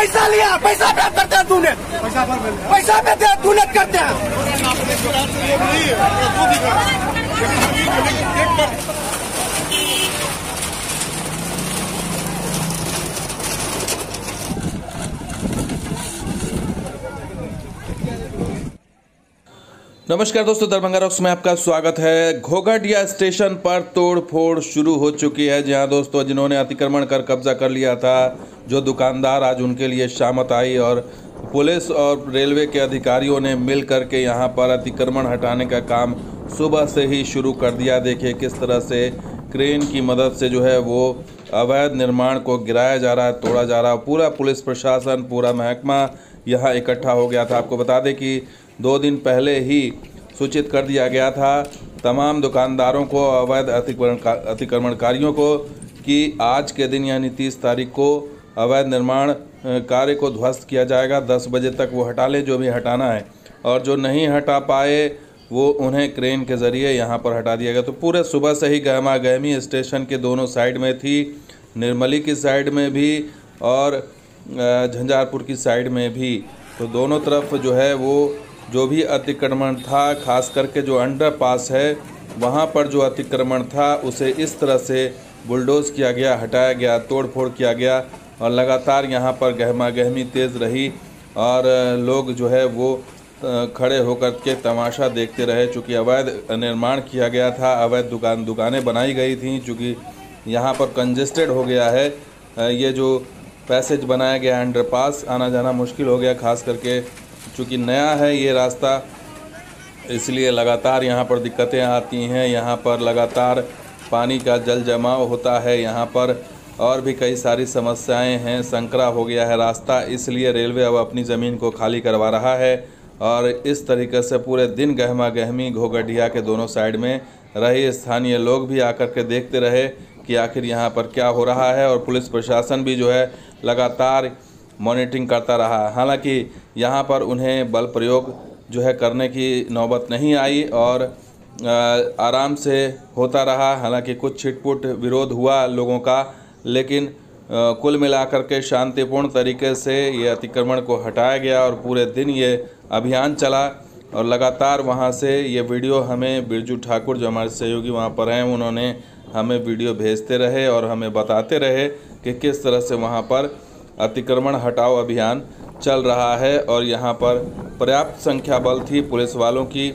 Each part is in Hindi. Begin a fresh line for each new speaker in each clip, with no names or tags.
पैसा लिया पैसा पे करते हैं तूने। पैसा पे दे तूने करते हैं।
नमस्कार दोस्तों, दरभंगा रॉक्स में आपका स्वागत है। घोघटिया स्टेशन पर तोड़ फोड़ शुरू हो चुकी है। जहाँ दोस्तों, जिन्होंने अतिक्रमण कर कब्जा कर लिया था, जो दुकानदार आज उनके लिए शामत आई और पुलिस और रेलवे के अधिकारियों ने मिल करके यहाँ पर अतिक्रमण हटाने का काम सुबह से ही शुरू कर दिया। देखिए किस तरह से क्रेन की मदद से जो है वो अवैध निर्माण को गिराया जा रहा है, तोड़ा जा रहा है। पूरा पुलिस प्रशासन, पूरा महकमा यहाँ इकट्ठा हो गया था। आपको बता दें कि दो दिन पहले ही सूचित कर दिया गया था तमाम दुकानदारों को अवैध अतिक्रमण अतिक्रमणकारियों को कि आज के दिन यानी तीस तारीख को अवैध निर्माण कार्य को ध्वस्त किया जाएगा। दस बजे तक वो हटा लें, जो भी हटाना है। और जो नहीं हटा पाए, वो उन्हें क्रेन के ज़रिए यहाँ पर हटा दिया गया। तो पूरे सुबह से ही गहमा गहमी स्टेशन के दोनों साइड में थी, निर्मली की साइड में भी और झंझारपुर की साइड में भी। तो दोनों तरफ़ जो है वो जो भी अतिक्रमण था, खास करके जो अंडर पास है, वहाँ पर जो अतिक्रमण था, उसे इस तरह से बुलडोज किया गया, हटाया गया तोड़ फोड़ किया गया और लगातार यहाँ पर गहमा गहमी तेज़ रही और लोग जो है वो खड़े होकर के तमाशा देखते रहे। चूँकि अवैध निर्माण किया गया था, अवैध दुकान, दुकानें बनाई गई थी, चूँकि यहाँ पर कंजेस्टेड हो गया है। ये जो पैसेज बनाया गया है अंडरपास, आना जाना मुश्किल हो गया, खास करके चूँकि नया है ये रास्ता, इसलिए लगातार यहाँ पर दिक्कतें आती हैं। यहाँ पर लगातार पानी का जल जमाव होता है यहाँ पर, और भी कई सारी समस्याएँ हैं। संकरा हो गया है रास्ता, इसलिए रेलवे अब अपनी ज़मीन को खाली करवा रहा है, और इस तरीके से पूरे दिन गहमा गहमी घोगडिया के दोनों साइड में रहे। स्थानीय लोग भी आकर के देखते रहे कि आखिर यहाँ पर क्या हो रहा है, और पुलिस प्रशासन भी जो है लगातार मॉनिटरिंग करता रहा। हालाँकि यहाँ पर उन्हें बल प्रयोग जो है करने की नौबत नहीं आई और आराम से होता रहा। हालाँकि कुछ छिटपुट विरोध हुआ लोगों का, लेकिन कुल मिलाकर के शांतिपूर्ण तरीके से ये अतिक्रमण को हटाया गया और पूरे दिन ये अभियान चला और लगातार वहाँ से ये वीडियो हमें बिरजू ठाकुर जो हमारे सहयोगी वहाँ पर हैं, उन्होंने हमें वीडियो भेजते रहे और हमें बताते रहे कि किस तरह से वहाँ पर अतिक्रमण हटाओ अभियान चल रहा है और यहाँ पर पर्याप्त संख्या बल थी पुलिस वालों की।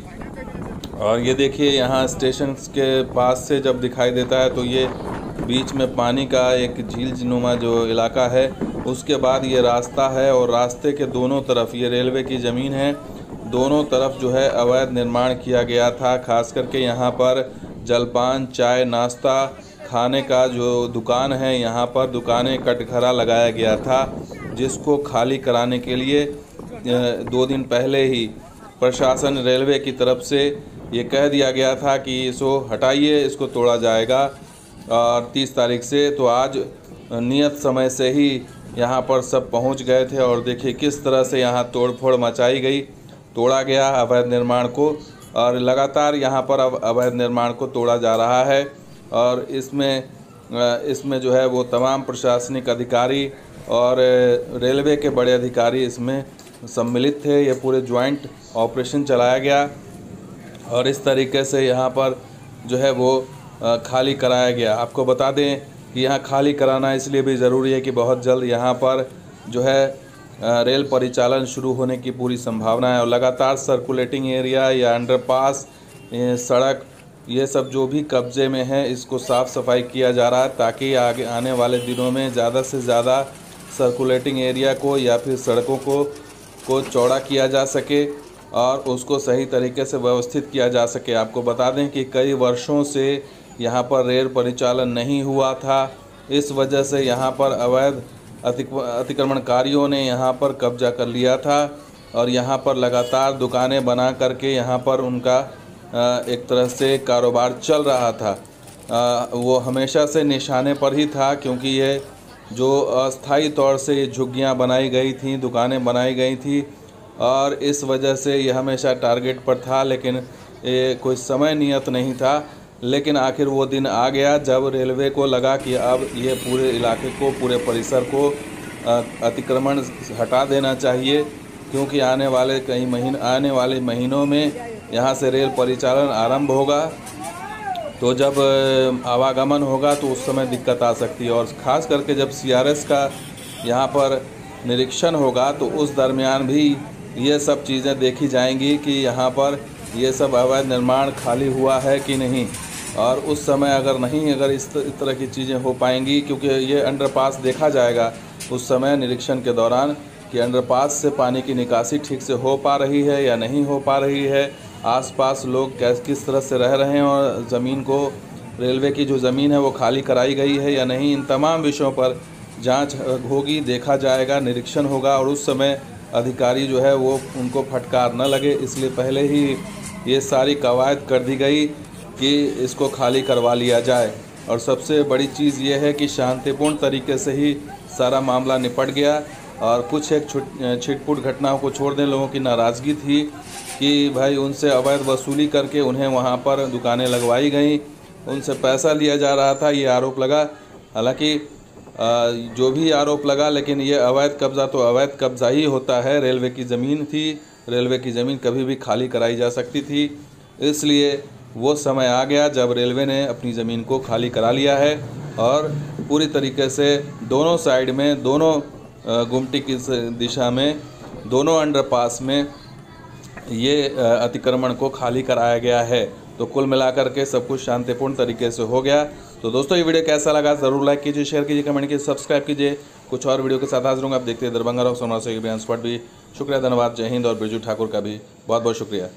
और ये देखिए, यहाँ स्टेशन के पास से जब दिखाई देता है तो ये बीच में पानी का एक झील नुमा जो इलाका है, उसके बाद ये रास्ता है और रास्ते के दोनों तरफ़ ये रेलवे की ज़मीन है। दोनों तरफ़ जो है अवैध निर्माण किया गया था खास करके यहाँ पर जलपान, चाय, नाश्ता खाने का जो दुकान है, यहाँ पर दुकानें कटघरा लगाया गया था, जिसको खाली कराने के लिए दो दिन पहले ही प्रशासन रेलवे की तरफ़ से ये कह दिया गया था कि इसको हटाइए, इसको तोड़ा जाएगा, और तीस तारीख से तो आज नियत समय से ही यहाँ पर सब पहुँच गए थे, और देखिए किस तरह से यहाँ तोड़फोड़ मचाई गई, तोड़ा गया अवैध निर्माण को, और लगातार यहाँ पर अवैध निर्माण को तोड़ा जा रहा है। और इसमें इसमें जो है वो तमाम प्रशासनिक अधिकारी और रेलवे के बड़े अधिकारी इसमें सम्मिलित थे। ये पूरे ज्वाइंट ऑपरेशन चलाया गया और इस तरीके से यहाँ पर जो है वो खाली कराया गया। आपको बता दें कि यहाँ खाली कराना इसलिए भी ज़रूरी है कि बहुत जल्द यहाँ पर जो है रेल परिचालन शुरू होने की पूरी संभावना है और लगातार सर्कुलेटिंग एरिया या अंडरपास सड़क ये सब जो भी कब्जे में है, इसको साफ़ सफ़ाई किया जा रहा है ताकि आगे आने वाले दिनों में ज़्यादा से ज़्यादा सर्कुलेटिंग एरिया को या फिर सड़कों को को चौड़ा किया जा सके और उसको सही तरीके से व्यवस्थित किया जा सके। आपको बता दें कि कई वर्षों से यहाँ पर रेल परिचालन नहीं हुआ था। इस वजह से यहाँ पर अवैध अतिक्रमणकारियों ने यहाँ पर कब्जा कर लिया था और यहाँ पर लगातार दुकानें बना करके यहाँ पर उनका एक तरह से कारोबार चल रहा था। वो हमेशा से निशाने पर ही था क्योंकि ये जो अस्थाई तौर से ये झुग्गियाँ बनाई गई थी, दुकानें बनाई गई थी, और इस वजह से ये हमेशा टारगेट पर था, लेकिन ये कोई समय नियत नहीं था। लेकिन आखिर वो दिन आ गया जब रेलवे को लगा कि अब ये पूरे इलाके को, पूरे परिसर को अतिक्रमण हटा देना चाहिए, क्योंकि आने वाले कई महीने, आने वाले महीनों में यहाँ से रेल परिचालन आरंभ होगा। तो जब आवागमन होगा तो उस समय दिक्कत आ सकती है। और ख़ास करके जब सीआरएस का यहाँ पर निरीक्षण होगा तो उस दरमियान भी ये सब चीज़ें देखी जाएँगी कि यहाँ पर ये सब अवैध निर्माण खाली हुआ है कि नहीं। और उस समय अगर नहीं, अगर इस तरह की चीज़ें हो पाएँगी, क्योंकि ये अंडरपास देखा जाएगा उस समय निरीक्षण के दौरान कि अंडरपास से पानी की निकासी ठीक से हो पा रही है या नहीं हो पा रही है। आसपास लोग कैस, किस तरह से रह रहे हैं और ज़मीन को, रेलवे की जो ज़मीन है वो खाली कराई गई है या नहीं, इन तमाम विषयों पर जाँच होगी, देखा जाएगा, निरीक्षण होगा और उस समय अधिकारी जो है वो उनको फटकार न लगे। इसलिए पहले ही ये सारी कवायद कर दी गई कि इसको खाली करवा लिया जाए। और सबसे बड़ी चीज़ ये है कि शांतिपूर्ण तरीके से ही सारा मामला निपट गया और कुछ एक छुट, छिटपुट घटनाओं को छोड़ दें। लोगों की नाराज़गी थी। कि भाई उनसे अवैध वसूली करके उन्हें वहाँ पर दुकानें लगवाई गई। उनसे पैसा लिया जा रहा था, ये आरोप लगा। हालाँकि जो भी आरोप लगा, लेकिन ये अवैध कब्ज़ा तो अवैध कब्ज़ा ही होता है। रेलवे की ज़मीन थी, रेलवे की ज़मीन कभी भी खाली कराई जा सकती थी। इसलिए वो समय आ गया जब रेलवे ने अपनी ज़मीन को खाली करा लिया है और पूरी तरीके से दोनों साइड में, दोनों गुमटी की दिशा में, दोनों अंडरपास में ये अतिक्रमण को खाली कराया गया है। तो कुल मिलाकर के सब कुछ शांतिपूर्ण तरीके से हो गया। तो दोस्तों, ये वीडियो कैसा लगा ज़रूर लाइक कीजिए, शेयर कीजिए, कमेंट कीजिए, सब्सक्राइब कीजिए। कुछ और वीडियो के साथ हाजिर होंगे आप देखते हैं दरभंगा रहो सोना से स्पॉट भी। शुक्रिया, धन्यवाद। जय हिंद और बिरजू ठाकुर का भी बहुत बहुत शुक्रिया।